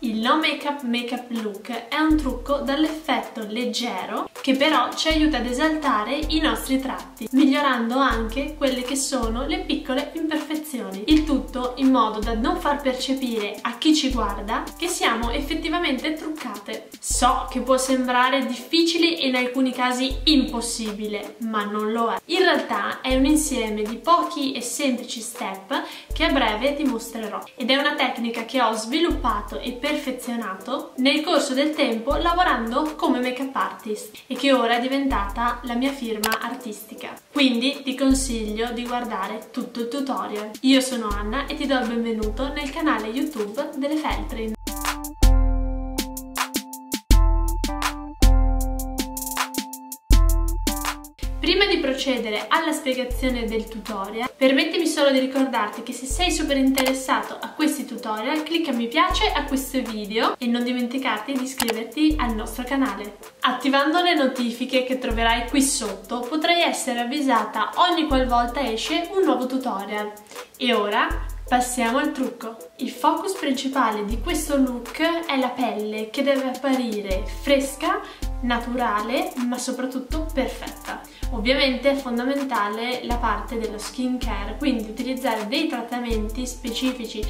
Il no makeup makeup look è un trucco dall'effetto leggero che però ci aiuta ad esaltare i nostri tratti, migliorando anche quelle che sono le piccole imperfezioni. Il tutto in modo da non far percepire a chi ci guarda che siamo effettivamente truccate. So che può sembrare difficile e in alcuni casi impossibile, ma non lo è. In realtà è un insieme di pochi e semplici step che a breve ti mostrerò ed è una tecnica che ho sviluppato e perfezionato nel corso del tempo lavorando come make-up artist e che ora è diventata la mia firma artistica. Quindi ti consiglio di guardare tutto il tutorial. Io sono Anna e ti do il benvenuto nel canale YouTube delle Feltrin. Procedere alla spiegazione del tutorial, permettimi solo di ricordarti che se sei super interessato a questi tutorial, clicca mi piace a questo video e non dimenticarti di iscriverti al nostro canale. Attivando le notifiche che troverai qui sotto, potrai essere avvisata ogni qualvolta esce un nuovo tutorial. E ora Passiamo al trucco. Il focus principale di questo look è la pelle che deve apparire fresca, naturale ma soprattutto perfetta. Ovviamente è fondamentale la parte dello skin care, quindi utilizzare dei trattamenti specifici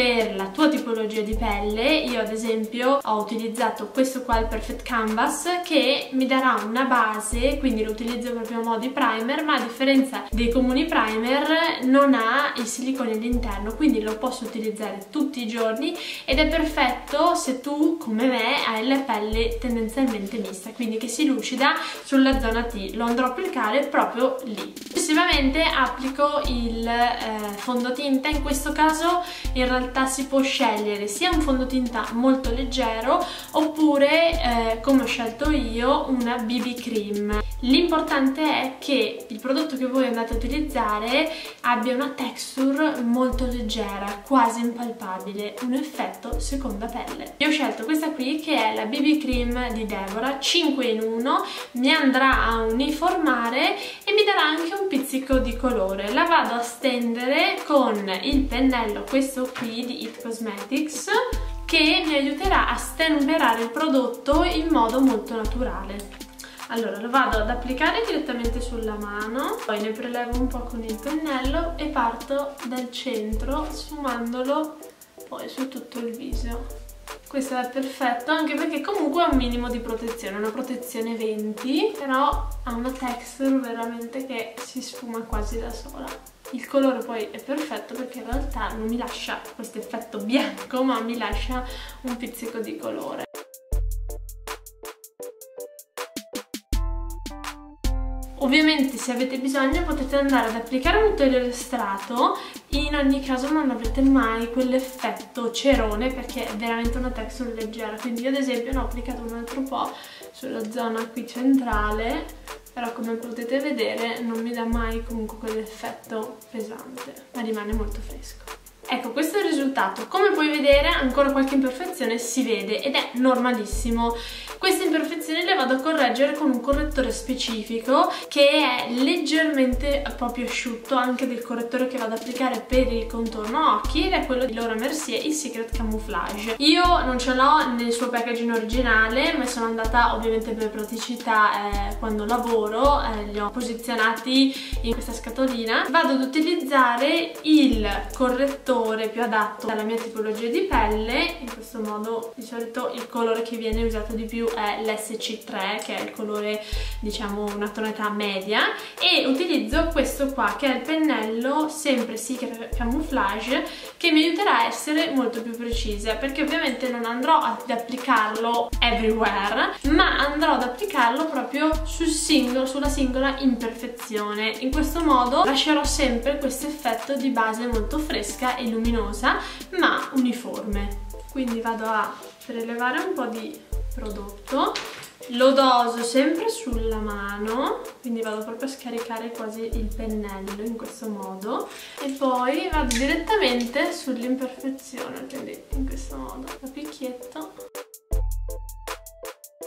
per la tua tipologia di pelle io ad esempio ho utilizzato questo qua il Perfect Canvas che mi darà una base quindi lo utilizzo proprio a mo' di primer ma a differenza dei comuni primer non ha il silicone all'interno quindi lo posso utilizzare tutti i giorni ed è perfetto se tu come me hai la pelle tendenzialmente mista quindi che si lucida sulla zona T lo andrò a applicare proprio lì. Successivamente applico il eh, fondotinta in questo caso in realtà realtà si può scegliere sia un fondotinta molto leggero oppure eh, come ho scelto io una BB cream. L'importante è che il prodotto che voi andate a utilizzare abbia una texture molto leggera quasi impalpabile un effetto seconda pelle. Io ho scelto questa qui che è la BB cream di Deborah 5 in 1 mi andrà a uniformare e mi darà anche un pizzico di colore. La vado a stendere con il pennello questo qui di It Cosmetics che mi aiuterà a stemperare il prodotto in modo molto naturale. Allora lo vado ad applicare direttamente sulla mano, poi ne prelevo un po' con il pennello e parto dal centro sfumandolo poi su tutto il viso. Questo è perfetto anche perché comunque ha un minimo di protezione, una protezione 20, però ha una texture veramente che si sfuma quasi da sola. Il colore poi è perfetto perché in realtà non mi lascia questo effetto bianco ma mi lascia un pizzico di colore. Ovviamente se avete bisogno potete andare ad applicare un ulteriore strato, in ogni caso non avrete mai quell'effetto cerone perché è veramente una texture leggera, quindi io ad esempio ne ho applicato un altro po' sulla zona qui centrale, però come potete vedere non mi dà mai comunque quell'effetto pesante, ma rimane molto fresco. Ecco, questo è il risultato. Come puoi vedere, ancora qualche imperfezione si vede ed è normalissimo. Queste imperfezioni le vado a correggere con un correttore specifico che è leggermente proprio asciutto, anche del correttore che vado ad applicare per il contorno occhi ed è quello di Laura Mercier, il Secret Camouflage. Io non ce l'ho nel suo packaging originale, ma sono andata ovviamente per praticità eh, quando lavoro, eh, li ho posizionati in questa scatolina. Vado ad utilizzare il correttore più adatto alla mia tipologia di pelle, in questo modo di solito il colore che viene usato di più è l'SC3 che è il colore diciamo una tonalità media e utilizzo questo qua che è il pennello sempre Secret Camouflage che mi aiuterà a essere molto più precisa perché ovviamente non andrò ad applicarlo everywhere ma andrò ad applicarlo proprio sul singolo, sulla singola imperfezione. In questo modo lascerò sempre questo effetto di base molto fresca e luminosa ma uniforme. Quindi vado a prelevare un po' di prodotto lo doso sempre sulla mano quindi vado proprio a scaricare quasi il pennello in questo modo e poi vado direttamente sull'imperfezione quindi in questo modo a picchietto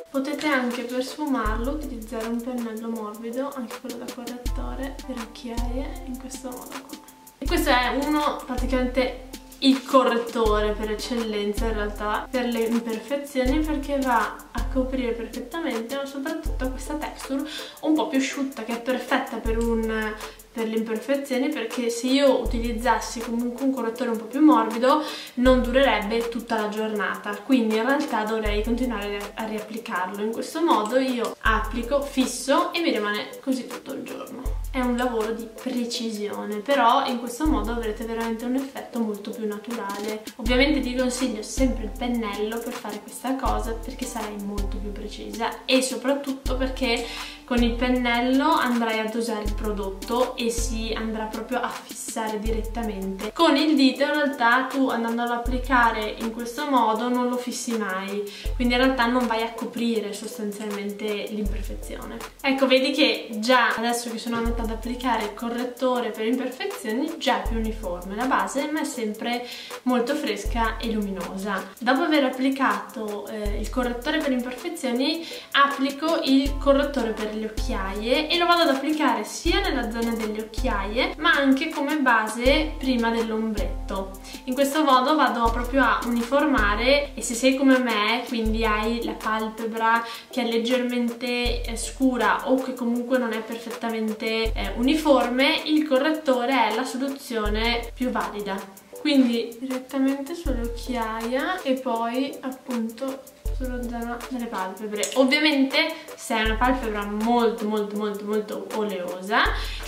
Potete anche per sfumarlo utilizzare un pennello morbido, anche quello da correttore, per occhiaie, in questo modo qua. E questo è uno praticamente il correttore per eccellenza in realtà per le imperfezioni perché va a coprire perfettamente ma soprattutto questa texture un po' più asciutta che è perfetta per un per le imperfezioni perché se io utilizzassi comunque un correttore un po' più morbido non durerebbe tutta la giornata. Quindi in realtà dovrei continuare a riapplicarlo. In questo modo io applico fisso e mi rimane così tutto il giorno. È un lavoro di precisione però in questo modo avrete veramente un effetto molto più naturale. Ovviamente ti consiglio sempre il pennello per fare questa cosa perché sarai molto più precisa e soprattutto perché con il pennello andrai a dosare il prodotto e si andrà proprio a fissare direttamente. Con il dito in realtà tu andando ad applicare in questo modo non lo fissi mai. Quindi in realtà non vai a coprire sostanzialmente l'imperfezione. Ecco vedi che già adesso che sono andata ad applicare il correttore per imperfezioni già più uniforme. La base ma è sempre molto fresca e luminosa. Dopo aver applicato eh, il correttore per imperfezioni applico il correttore per le occhiaie e lo vado ad applicare sia nella zona delle occhiaie ma anche come base prima dell'ombretto. In questo modo vado proprio a uniformare e se sei come me quindi hai la palpebra che è leggermente eh, scura o che comunque non è perfettamente eh, uniforme il correttore è la soluzione più valida. Quindi direttamente sulle occhiaie e poi appunto sulla zona delle palpebre ovviamente se hai una palpebra molto molto molto molto oleosa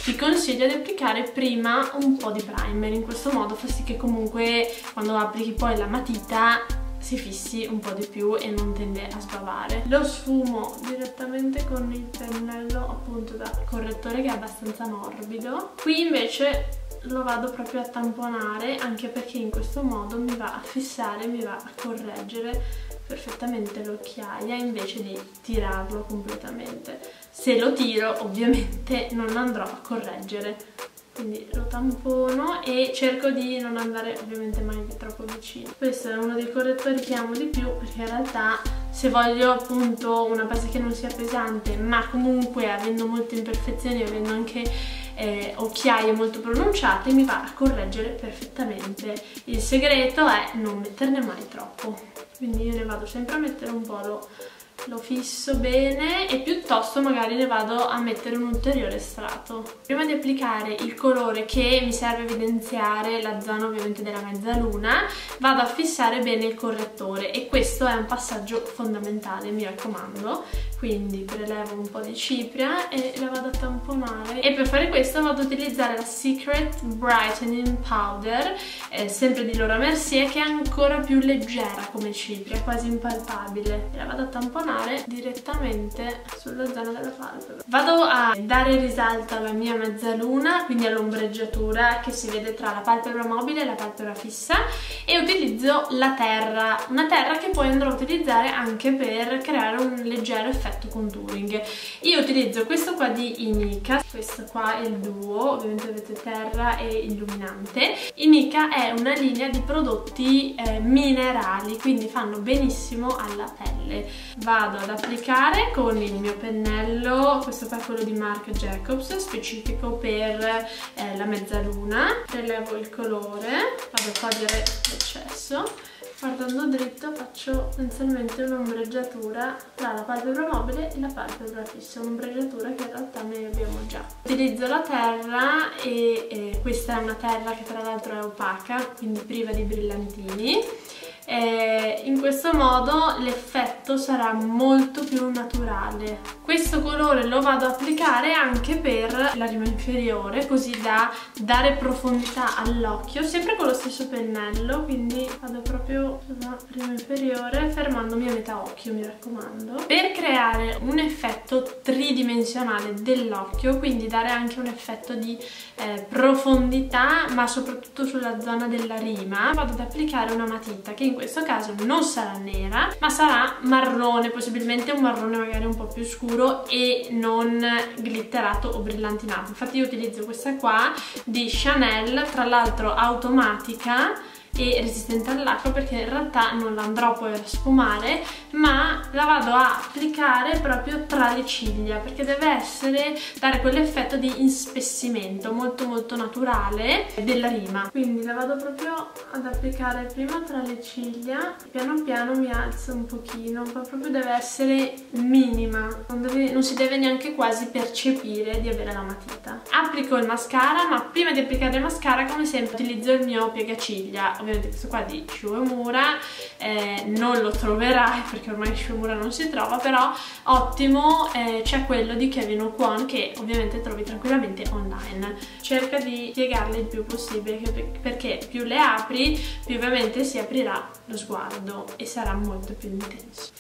ti consiglio di applicare prima un po' di primer in questo modo fa sì che comunque quando applichi poi la matita si fissi un po' di più e non tende a sbavare. Lo sfumo direttamente con il pennello appunto da correttore che è abbastanza morbido. Qui invece lo vado proprio a tamponare anche perché in questo modo mi va a fissare, mi va a correggere perfettamente l'occhiaia invece di tirarlo completamente. Se lo tiro ovviamente non andrò a correggere quindi lo tampono e cerco di non andare ovviamente mai troppo vicino questo è uno dei correttori che amo di più perché in realtà se voglio appunto una base che non sia pesante ma comunque avendo molte imperfezioni avendo anche eh, occhiaie molto pronunciate mi va a correggere perfettamente. Il segreto è non metterne mai troppo. Quindi io ne vado sempre a mettere un po' lo lo fisso bene e piuttosto magari ne vado a mettere un ulteriore strato. Prima di applicare il colore che mi serve a evidenziare la zona ovviamente della mezzaluna vado a fissare bene il correttore e questo è un passaggio fondamentale mi raccomando quindi prelevo un po' di cipria e la vado a tamponare e per fare questo vado ad utilizzare la Secret Brightening Powder eh, sempre di Laura Mercier che è ancora più leggera come cipria quasi impalpabile. E la vado a tamponare direttamente sulla zona della palpebra. Vado a dare risalto alla mia mezzaluna, quindi all'ombreggiatura che si vede tra la palpebra mobile e la palpebra fissa e utilizzo la terra, una terra che poi andrò a utilizzare anche per creare un leggero effetto contouring. Io utilizzo questo qua di Imica, questo qua è il duo, ovviamente avete terra e illuminante. Imica è una linea di prodotti eh, minerali, quindi fanno benissimo alla pelle. Vado ad applicare con il mio pennello, questo qua è quello di Marc Jacobs, specifico per eh, la mezzaluna. Prelevo il colore, vado a togliere l'eccesso guardando dritto faccio essenzialmente un'ombreggiatura tra la palpebra mobile e la palpebra fissa, un'ombreggiatura che in realtà noi abbiamo già. Utilizzo la terra e, e questa è una terra che tra l'altro è opaca, quindi priva di brillantini e in questo modo l'effetto sarà molto più naturale. Questo colore lo vado ad applicare anche per la rima inferiore così da dare profondità all'occhio sempre con lo stesso pennello quindi vado proprio sulla rima inferiore fermandomi a metà occhio mi raccomando. Per creare un effetto tridimensionale dell'occhio quindi dare anche un effetto di eh, profondità ma soprattutto sulla zona della rima vado ad applicare una matita che in questo caso non sarà nera ma sarà marrone possibilmente un marrone magari un po' più scuro e non glitterato o brillantinato. Infatti io utilizzo questa qua di Chanel tra l'altro automatica e resistente all'acqua perché in realtà non la andrò poi a sfumare ma la vado a applicare proprio tra le ciglia perché deve essere dare quell'effetto di inspessimento molto molto naturale della rima. Quindi la vado proprio ad applicare prima tra le ciglia piano piano mi alzo un pochino ma proprio deve essere minima non, deve, non si deve neanche quasi percepire di avere la matita. Applico il mascara ma prima di applicare il mascara come sempre utilizzo il mio piegaciglia ovviamente questo qua di Shuemura eh, non lo troverai perché ormai Shuemura non si trova però ottimo eh, c'è quello di Kevin O'Kwon che ovviamente trovi tranquillamente online. Cerca di piegarle il più possibile perché più le apri più ovviamente si aprirà lo sguardo e sarà molto più intenso.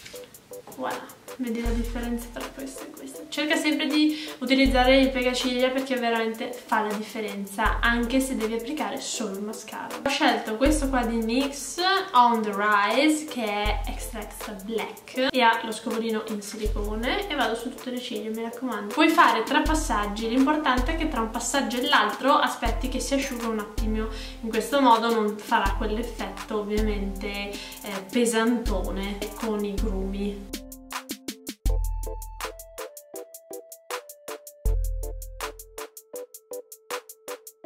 Voilà vedi la differenza tra questo e questo. Cerca sempre di utilizzare il piegaciglia perché veramente fa la differenza anche se devi applicare solo il mascara. Ho scelto questo qua di NYX On The Rise che è extra extra black e ha lo scovolino in silicone e vado su tutte le ciglia mi raccomando. Puoi fare tre passaggi l'importante è che tra un passaggio e l'altro aspetti che si asciuga un attimo. In questo modo non farà quell'effetto ovviamente eh, pesantone con i grumi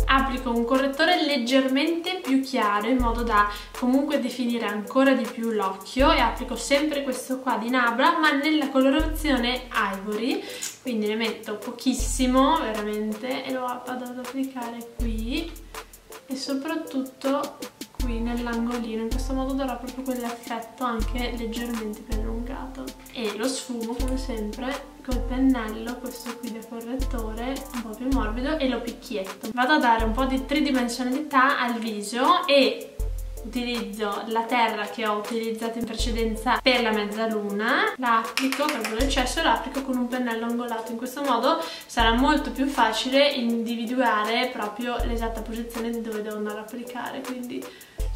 applico un correttore leggermente più chiaro in modo da comunque definire ancora di più l'occhio e applico sempre questo qua di Nabra ma nella colorazione Ivory. Quindi ne metto pochissimo veramente e lo vado ad applicare qui. E soprattutto qui nell'angolino in questo modo darà proprio quell'effetto anche leggermente più allungato e lo sfumo come sempre col pennello questo qui da correttore un po' più morbido e lo picchietto. Vado a dare un po' di tridimensionalità al viso e utilizzo la terra che ho utilizzato in precedenza per la mezzaluna la applico, tolgo l'eccesso e la applico con un pennello angolato. In questo modo sarà molto più facile individuare proprio l'esatta posizione di dove devo andare a applicare. Quindi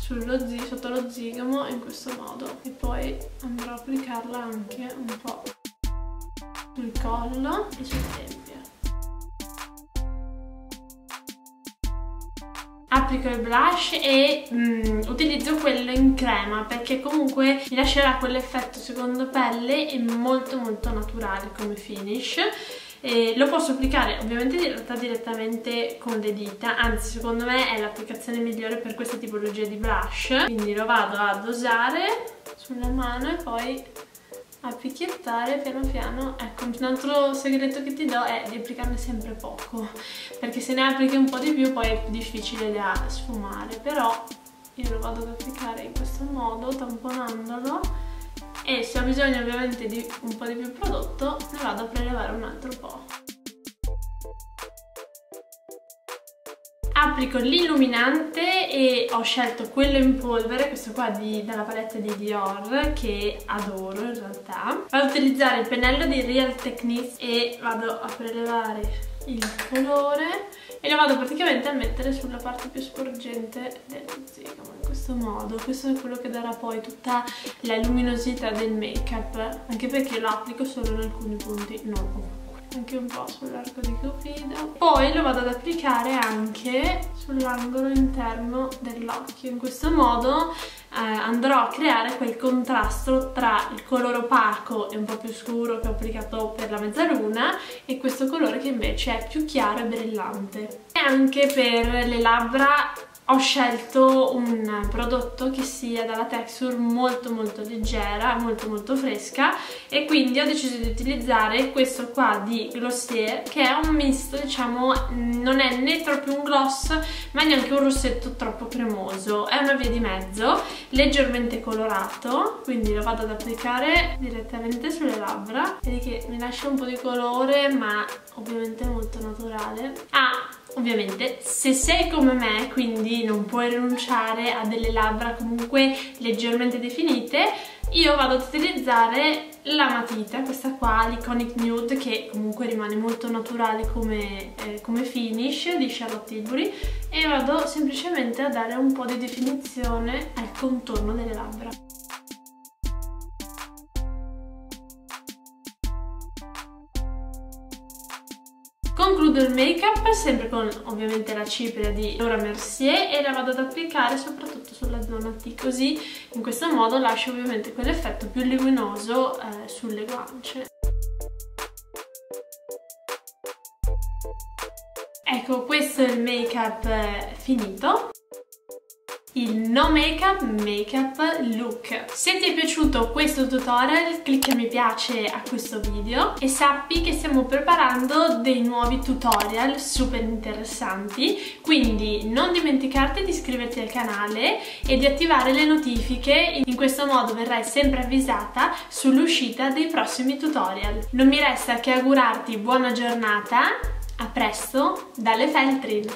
sullo sotto lo zigomo in questo modo. E poi andrò a applicarla anche un po' sul collo e sul tempio applico il blush e mm, utilizzo quello in crema perché comunque mi lascerà quell'effetto secondo pelle e molto molto naturale come finish e lo posso applicare ovviamente in realtà direttamente con le dita. Anzi secondo me è l'applicazione migliore per questa tipologia di blush quindi lo vado a dosare sulla mano e poi a picchiettare piano piano. Ecco un altro segreto che ti do è di applicarne sempre poco perché se ne applichi un po' di più poi è difficile da sfumare. Però io lo vado ad applicare in questo modo tamponandolo e se ho bisogno ovviamente di un po' di più prodotto ne vado a prelevare un altro po' applico l'illuminante e ho scelto quello in polvere, questo qua di, dalla palette di Dior che adoro in realtà. Vado ad utilizzare il pennello di Real Techniques e vado a prelevare il colore e lo vado praticamente a mettere sulla parte più sporgente del zigomo in questo modo. Questo è quello che darà poi tutta la luminosità del make up anche perché lo applico solo in alcuni punti non anche un po' sull'arco di Cupido. Poi lo vado ad applicare anche sull'angolo interno dell'occhio. In questo modo eh, andrò a creare quel contrasto tra il colore opaco e un po' più scuro che ho applicato per la mezzaluna e questo colore che invece è più chiaro e brillante. E anche per le labbra ho scelto un prodotto che sia dalla texture molto molto leggera, molto molto fresca e quindi ho deciso di utilizzare questo qua di Glossier che è un misto diciamo non è né troppo un gloss ma neanche un rossetto troppo cremoso. È una via di mezzo, leggermente colorato quindi lo vado ad applicare direttamente sulle labbra. Vedi che mi lascia un po' di colore ma ovviamente molto naturale. Ah Ovviamente se sei come me, quindi non puoi rinunciare a delle labbra comunque leggermente definite, io vado ad utilizzare la matita, questa qua, l'Iconic Nude, che comunque rimane molto naturale come, eh, come finish di Charlotte Tilbury e vado semplicemente a dare un po' di definizione al contorno delle labbra. Concludo il make up sempre con ovviamente la cipria di Laura Mercier e la vado ad applicare soprattutto sulla zona T così in questo modo lascio ovviamente quell'effetto più luminoso eh, sulle guance. Ecco questo è il make up eh, finito il no makeup makeup look. Se ti è piaciuto questo tutorial clicca mi piace a questo video e sappi che stiamo preparando dei nuovi tutorial super interessanti quindi non dimenticarti di iscriverti al canale e di attivare le notifiche in questo modo verrai sempre avvisata sull'uscita dei prossimi tutorial. Non mi resta che augurarti buona giornata, a presto dalle Feltrin!